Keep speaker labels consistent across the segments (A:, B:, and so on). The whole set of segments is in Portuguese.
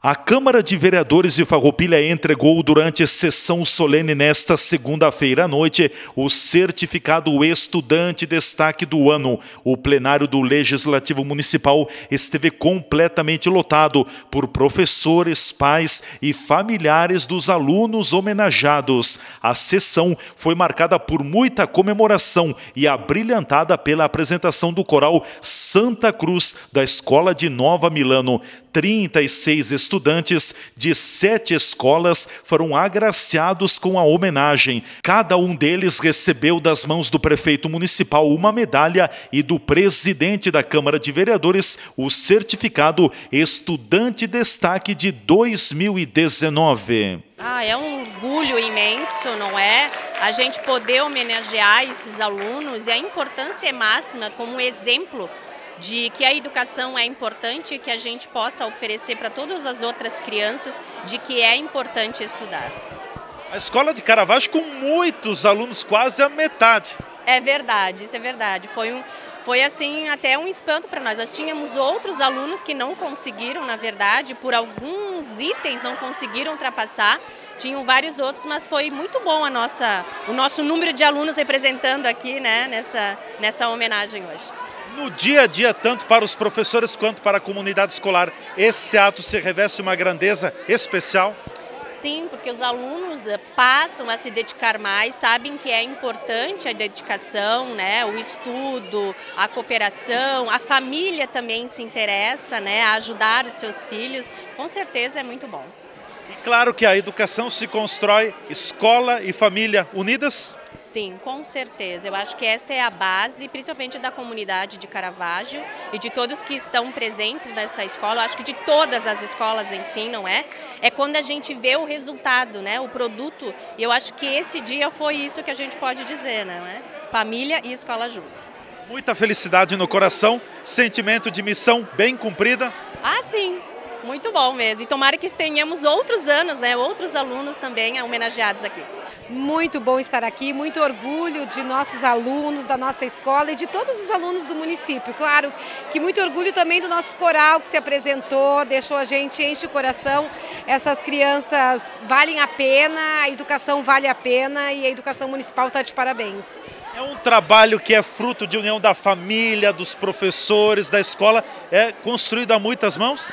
A: A Câmara de Vereadores de Farroupilha entregou durante sessão solene nesta segunda-feira à noite o certificado Estudante Destaque do Ano. O plenário do Legislativo Municipal esteve completamente lotado por professores, pais e familiares dos alunos homenageados. A sessão foi marcada por muita comemoração e abrilhantada pela apresentação do coral Santa Cruz da Escola de Nova Milano. 36 estudantes de sete escolas foram agraciados com a homenagem. Cada um deles recebeu das mãos do prefeito municipal uma medalha e do presidente da Câmara de Vereadores o certificado Estudante Destaque de 2019.
B: Ah, é um orgulho imenso, não é? A gente poder homenagear esses alunos e a importância é máxima como exemplo de que a educação é importante e que a gente possa oferecer para todas as outras crianças de que é importante estudar.
A: A escola de Caravaggio com muitos alunos, quase a metade.
B: É verdade, isso é verdade. Foi um, foi assim até um espanto para nós. Nós tínhamos outros alunos que não conseguiram, na verdade, por alguns itens não conseguiram ultrapassar. Tinham vários outros, mas foi muito bom a nossa, o nosso número de alunos representando aqui, né, nessa, nessa homenagem hoje
A: no dia a dia, tanto para os professores quanto para a comunidade escolar, esse ato se reveste uma grandeza especial?
B: Sim, porque os alunos eh, passam a se dedicar mais, sabem que é importante a dedicação, né, o estudo, a cooperação, a família também se interessa, né, a ajudar os seus filhos. Com certeza é muito bom.
A: E claro que a educação se constrói escola e família unidas?
B: Sim, com certeza. Eu acho que essa é a base, principalmente da comunidade de Caravaggio e de todos que estão presentes nessa escola. Eu acho que de todas as escolas, enfim, não é? É quando a gente vê o resultado, né? O produto. E eu acho que esse dia foi isso que a gente pode dizer, não é? Família e escola juntos.
A: Muita felicidade no coração, sentimento de missão bem cumprida.
B: Ah, sim, muito bom mesmo. E tomara que tenhamos outros anos, né, outros alunos também homenageados aqui.
C: Muito bom estar aqui, muito orgulho de nossos alunos, da nossa escola e de todos os alunos do município. Claro que muito orgulho também do nosso coral que se apresentou, deixou a gente, enche o coração. Essas crianças valem a pena, a educação vale a pena e a educação municipal está de parabéns.
A: É um trabalho que é fruto de união da família, dos professores, da escola, é construído a muitas mãos?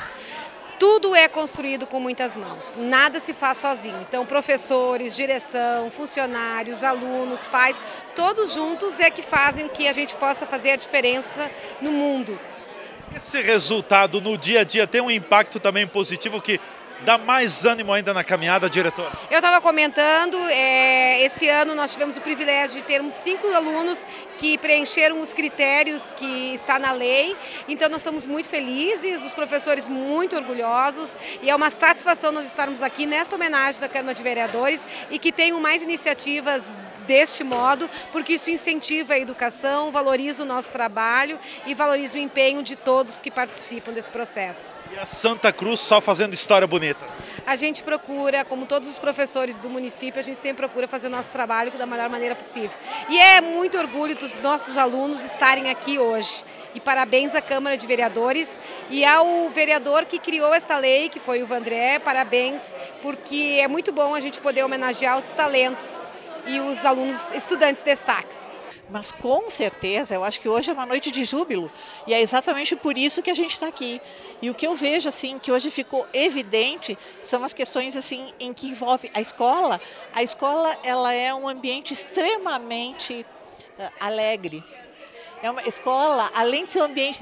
C: Tudo é construído com muitas mãos, nada se faz sozinho. Então, professores, direção, funcionários, alunos, pais, todos juntos é que fazem que a gente possa fazer a diferença no mundo.
A: Esse resultado no dia a dia tem um impacto também positivo que dá mais ânimo ainda na caminhada, diretor?
C: Eu estava comentando, é, esse ano nós tivemos o privilégio de termos cinco alunos que preencheram os critérios que está na lei, então nós estamos muito felizes, os professores muito orgulhosos e é uma satisfação nós estarmos aqui nesta homenagem da Câmara de Vereadores e que tenham mais iniciativas deste modo, porque isso incentiva a educação, valoriza o nosso trabalho e valoriza o empenho de todos que participam desse processo.
A: E a Santa Cruz só fazendo história bonita?
C: A gente procura, como todos os professores do município, a gente sempre procura fazer o nosso trabalho da melhor maneira possível. E é muito orgulho dos nossos alunos estarem aqui hoje. E parabéns à Câmara de Vereadores e ao vereador que criou esta lei, que foi o Vandré, parabéns, porque é muito bom a gente poder homenagear os talentos e os alunos estudantes destaques.
D: Mas com certeza, eu acho que hoje é uma noite de júbilo e é exatamente por isso que a gente está aqui. E o que eu vejo assim que hoje ficou evidente são as questões assim em que envolve a escola. A escola ela é um ambiente extremamente uh, alegre, é uma escola, além de ser um ambiente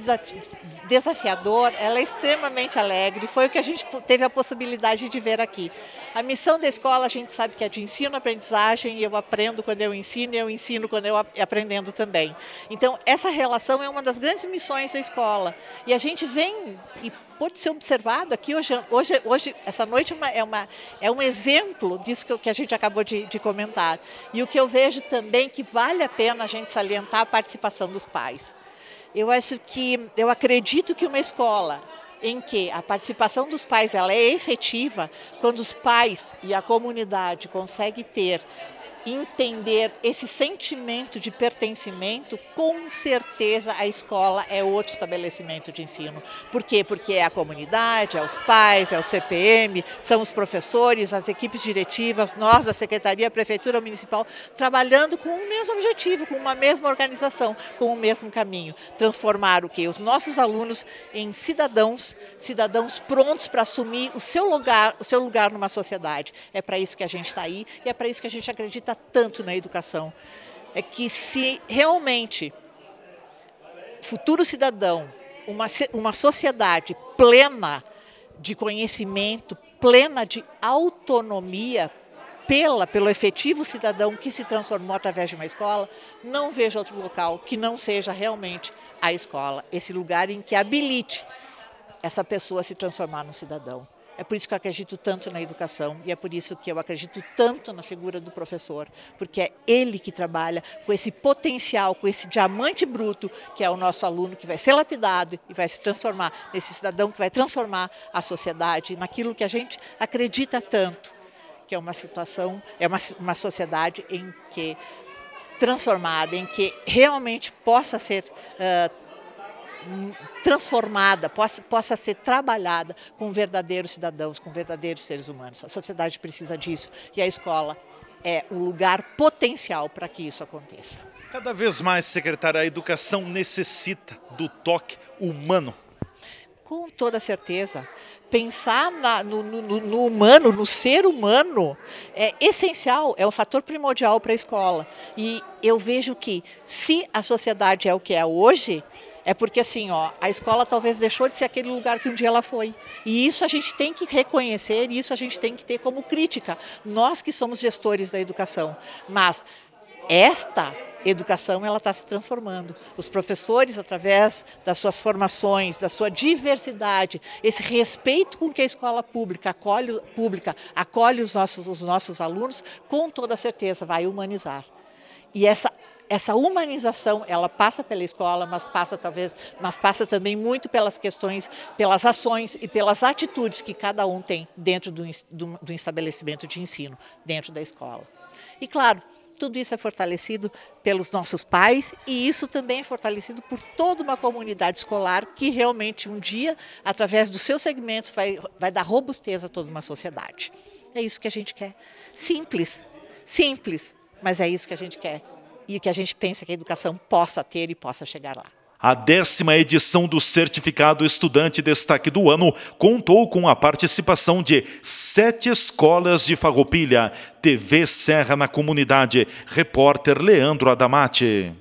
D: desafiador, ela é extremamente alegre. Foi o que a gente teve a possibilidade de ver aqui. A missão da escola, a gente sabe que é de ensino-aprendizagem, e eu aprendo quando eu ensino, e eu ensino quando eu aprendendo também. Então, essa relação é uma das grandes missões da escola. E a gente vem e pode ser observado aqui hoje, hoje, hoje essa noite é, uma, é, uma, é um exemplo disso que, que a gente acabou de, de, comentar. E o que eu vejo também que vale a pena a gente salientar a participação dos pais. Eu acho que, eu acredito que uma escola em que a participação dos pais ela é efetiva, quando os pais e a comunidade conseguem ter entender esse sentimento de pertencimento, com certeza a escola é outro estabelecimento de ensino. Por quê? Porque é a comunidade, é os pais, é o CPM, são os professores, as equipes diretivas, nós da Secretaria, Prefeitura Municipal, trabalhando com o mesmo objetivo, com uma mesma organização, com o mesmo caminho. Transformar o que? Os nossos alunos em cidadãos, cidadãos prontos para assumir o seu lugar, o seu lugar numa sociedade. É para isso que a gente está aí e é para isso que a gente acredita tanto na educação é que se realmente futuro cidadão, uma, uma sociedade plena de conhecimento, plena de autonomia, pela, pelo efetivo cidadão que se transformou através de uma escola, não vejo outro local que não seja realmente a escola, esse lugar em que habilite essa pessoa a se transformar num cidadão. É por isso que eu acredito tanto na educação e é por isso que eu acredito tanto na figura do professor, porque é ele que trabalha com esse potencial, com esse diamante bruto que é o nosso aluno que vai ser lapidado e vai se transformar nesse cidadão que vai transformar a sociedade naquilo que a gente acredita tanto, que é uma situação, é uma, uma sociedade em que transformada, em que realmente possa ser uh, transformada, possa, possa ser trabalhada com verdadeiros cidadãos, com verdadeiros seres humanos. A sociedade precisa disso e a escola é o lugar potencial para que isso aconteça.
A: Cada vez mais, secretária, a educação necessita do toque humano.
D: Com toda certeza. Pensar na, no, no, no, humano, no ser humano, é essencial, é um fator primordial para a escola. E eu vejo que, se a sociedade é o que é hoje, é porque assim, ó, a escola talvez deixou de ser aquele lugar que um dia ela foi. E isso a gente tem que reconhecer, isso a gente tem que ter como crítica. Nós que somos gestores da educação. Mas esta educação ela está se transformando. Os professores, através das suas formações, da sua diversidade, esse respeito com que a escola pública acolhe, pública acolhe os nossos, os nossos alunos, com toda certeza vai humanizar. E essa essa humanização ela passa pela escola, mas passa talvez, mas passa também muito pelas questões, pelas ações e pelas atitudes que cada um tem dentro do, do, do estabelecimento de ensino, dentro da escola. E claro, tudo isso é fortalecido pelos nossos pais e isso também é fortalecido por toda uma comunidade escolar que realmente um dia, através dos seus segmentos, vai, vai dar robustez a toda uma sociedade. É isso que a gente quer. Simples, simples, mas é isso que a gente quer e que a gente pensa que a educação possa ter e possa chegar lá.
A: A décima edição do Certificado Estudante Destaque do Ano contou com a participação de sete escolas de Farroupilha. TV Serra na Comunidade. Repórter Leandro Adamati.